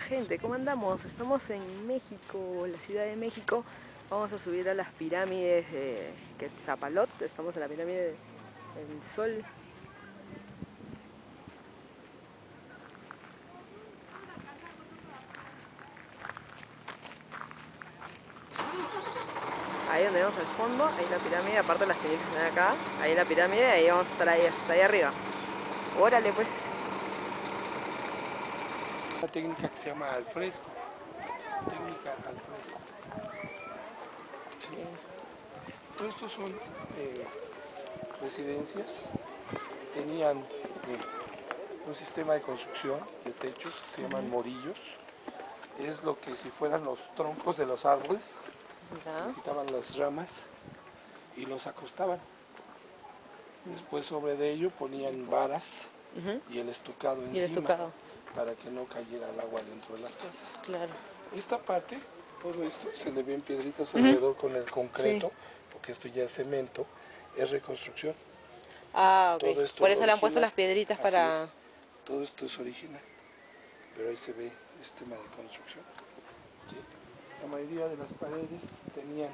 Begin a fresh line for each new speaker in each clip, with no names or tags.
gente? ¿Cómo andamos? Estamos en México, la Ciudad de México. Vamos a subir a las pirámides de Quetzalpalot. Estamos en la pirámide del Sol. Ahí donde vemos al fondo, hay la pirámide, aparte de las que están acá, ahí la pirámide, ahí vamos a estar ahí, hasta ahí arriba. Órale pues.
Una técnica que se llama al fresco. Técnica al fresco. Sí. Todos estos son eh, residencias. Tenían eh, un sistema de construcción de techos que se llaman morillos. Es lo que si fueran los troncos de los árboles,
Ya.
quitaban las ramas y los acostaban. Después sobre de ello ponían varas y el estucado
Y
encima
el estucado,
para que no cayera el agua dentro de las casas.
claro.
Esta parte, todo esto, se le ven piedritas alrededor con el concreto,
Sí.
porque esto ya es cemento, es reconstrucción.
Ah, ok.
Todo esto
Por eso le han puesto las piedritas para...
es. Todo esto es original, pero ahí se ve el tema de construcción. ¿sí? La mayoría de las paredes tenían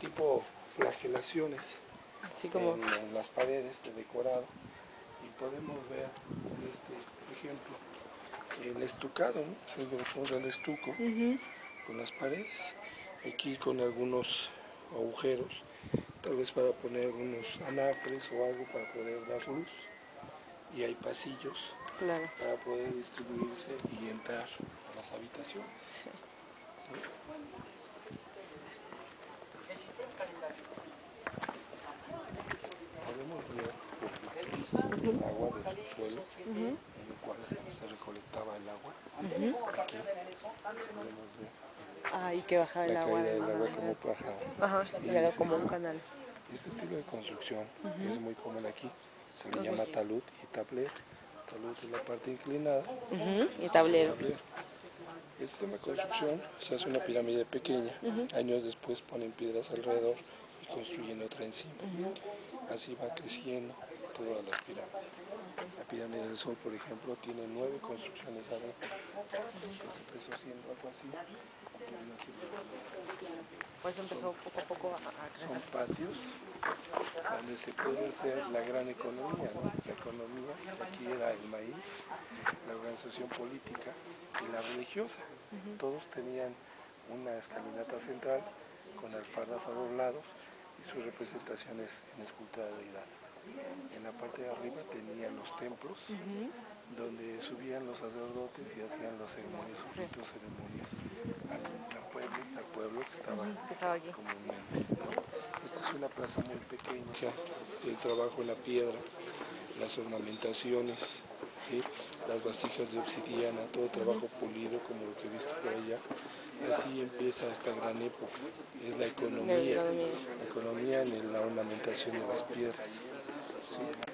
tipo flagelaciones
Así como...
en, en las paredes de decorado y podemos ver este ejemplo el estucado, ¿no? el grosor del estuco con las paredes, aquí con algunos agujeros, tal vez para poner algunos anafres o algo para poder dar luz y hay pasillos
Claro.
para poder distribuirse y entrar a las habitaciones.
Sí.
Podemos ver el agua del subsuelo, en el cual se recolectaba el agua.
Ah, y que bajaba el
la
agua.
caída
de
del agua como paja.
Ajá, y era como un canal.
Este estilo de construcción es muy común aquí. Se le llama talud y tabler. Talud es la parte inclinada.
Y tablero.
tablero. Este sistema de construcción se hace una pirámide pequeña. Años después ponen piedras alrededor y construyen otra encima. Así va creciendo todas las pirámides. La pirámide del Sol, por ejemplo, tiene nueve construcciones arriba. Entonces empezó siendo algo así.
Por eso empezó poco a poco a, a crecer.
Son patios donde se puede hacer la gran economía. ¿no? La economía aquí era el maíz, la organización política y la religiosa. Todos tenían una escalinata central con alfardas a los lados y sus representaciones en escultura de deidades. En la parte de arriba tenían los templos donde subían los sacerdotes y hacían las ceremonias, sus ritos, ceremonias al, al pueblo, al pueblo que estaba
Que estaba aquí.
comúnmente. Esta es una plaza muy pequeña. O sea, el trabajo en la piedra, las ornamentaciones, ¿sí? las vasijas de obsidiana, todo trabajo pulido como lo que he visto por allá. Así empieza esta gran época. Es la economía,
economía.
la economía en la ornamentación de las piedras. ¿sí?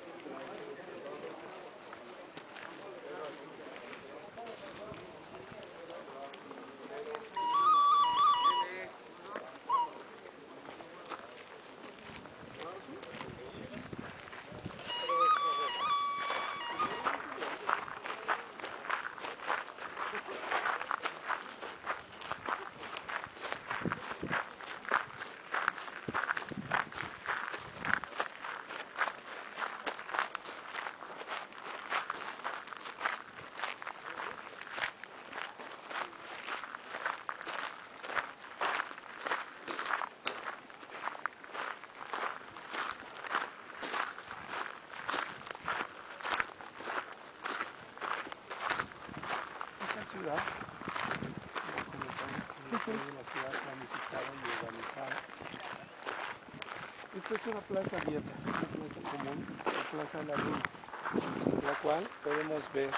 Una plaza abierta, una plaza común, la Plaza La Luna, en la cual podemos ver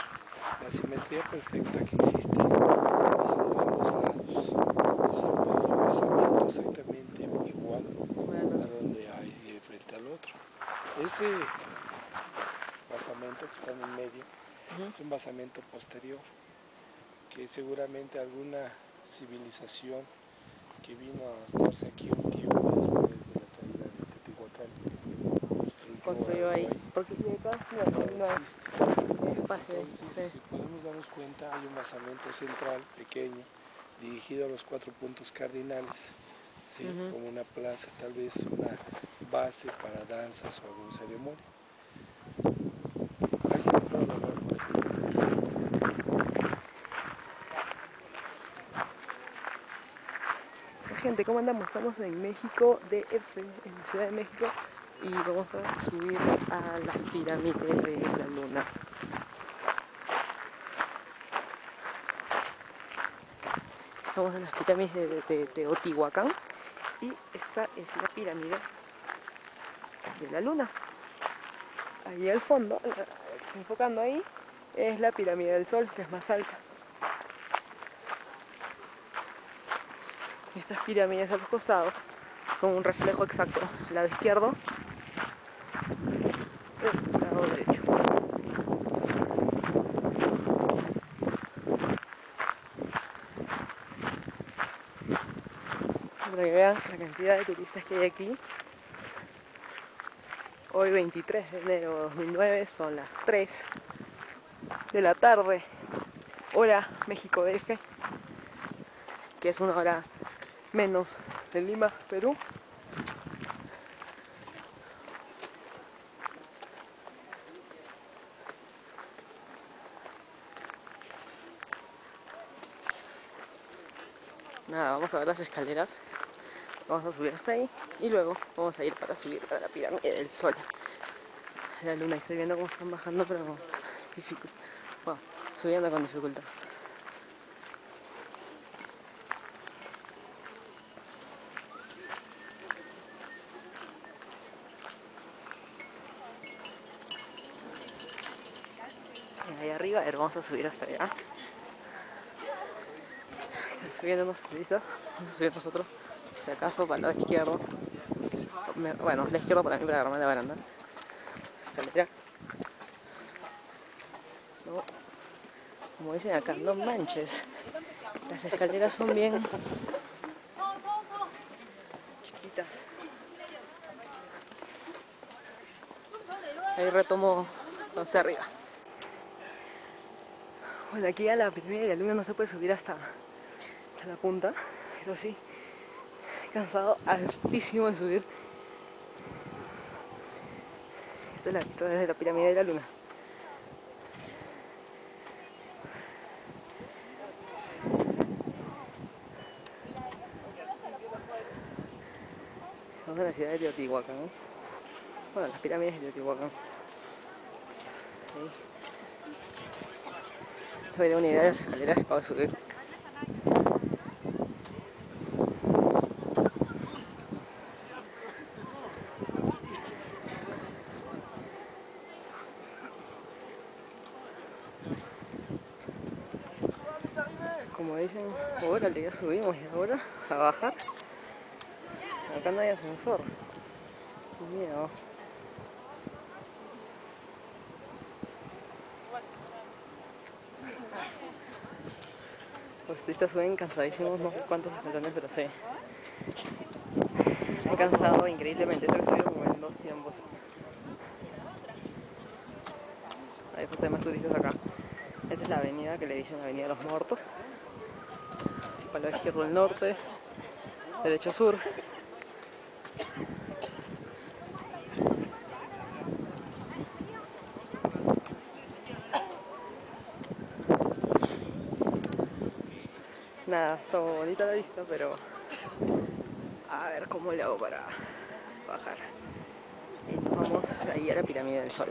la simetría perfecta que existe en ambos lados. Siempre hay un basamiento exactamente igual a donde hay frente al otro. Ese basamento que está en el medio es un basamento posterior que seguramente alguna civilización que vino a estarse aquí un tiempo después de la caída de Teotihuacán
Construyó ahí. Porque si mira,
No
no,
existe.
espacio ahí.
Entonces, si podemos darnos cuenta, hay un basamento central pequeño dirigido a los cuatro puntos cardinales, ¿sí? como una plaza, tal vez una base para danzas o algún ceremonia.
gente, ¿cómo andamos? Estamos en México, DF, en Ciudad de México, y vamos a subir a las pirámides de la luna. Estamos en las pirámides de, Teotihuacán y esta es la pirámide de la luna. Ahí al fondo, enfocando ahí, es la pirámide del sol, que es más alta. Estas pirámides a los costados son un reflejo exacto. El lado izquierdo, el lado derecho. Para que vean la cantidad de turistas que hay aquí. Hoy 23 de enero de 2009 son las 3 de la tarde, hora México DF, que es una hora menos de Lima, Perú. Nada, vamos a ver las escaleras. Vamos a subir hasta ahí y luego vamos a ir para subir a la pirámide del sol. La luna, estoy viendo cómo están bajando, pero subiendo con dificultad. ahí arriba, a ver, vamos a subir hasta allá. Están subiendo unos turistas, vamos a subir nosotros, si acaso para el lado izquierdo. Bueno, la izquierda para mí para agarrarme la baranda. No, como dicen acá, no manches. Las escaleras son bien chiquitas. Ahí retomo hacia arriba. Bueno, aquí a la primera la luna no se puede subir hasta, hasta la punta, pero sí, cansado altísimo de subir. Esta es la vista desde la pirámide de la luna. Estamos en la ciudad de Teotihuacán. Bueno, las pirámides de Teotihuacán. Ahí me da una idea de las escaleras que acabo de subir. Como dicen, ahora ya subimos y ahora a bajar. Acá no hay ascensor. Miedo. Los turistas suben cansadísimos, no sé cuántos escalones, pero sí. Han cansado increíblemente, se han subido como en dos tiempos. Hay pues más turistas acá. Esta es la avenida que le dicen Avenida de los Muertos. Para la izquierda el norte, derecho sur. nada, está bonita la vista, pero a ver cómo le hago para bajar. Y nos vamos ahí a la pirámide del sol.